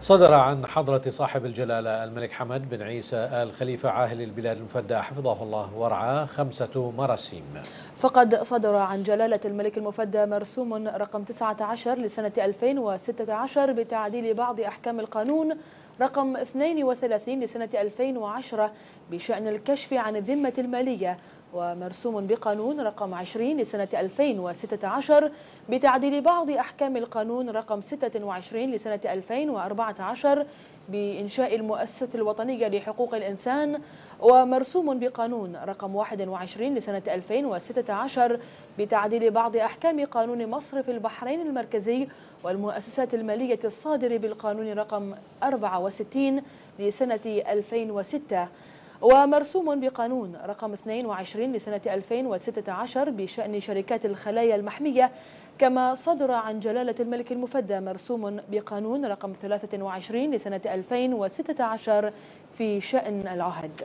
صدر عن حضرة صاحب الجلالة الملك حمد بن عيسى آل خليفة عاهل البلاد المفدى حفظه الله ورعاه خمسة مراسيم. فقد صدر عن جلالة الملك المفدى مرسوم رقم 19 لسنة 2016 بتعديل بعض أحكام القانون رقم 32 لسنة 2010 بشأن الكشف عن الذمة المالية ومرسوم بقانون رقم 20 لسنة 2016 بتعديل بعض أحكام القانون رقم 26 لسنة 2014 بإنشاء المؤسسة الوطنية لحقوق الإنسان ومرسوم بقانون رقم 21 لسنة 2016 بتعديل بعض أحكام قانون مصرف البحرين المركزي والمؤسسات المالية الصادر بالقانون رقم 64 لسنة 2006 ومرسوم بقانون رقم 22 لسنة 2016 بشأن شركات الخلايا المحمية كما صدر عن جلالة الملك المفدى مرسوم بقانون رقم 23 لسنة 2016 في شأن العهد.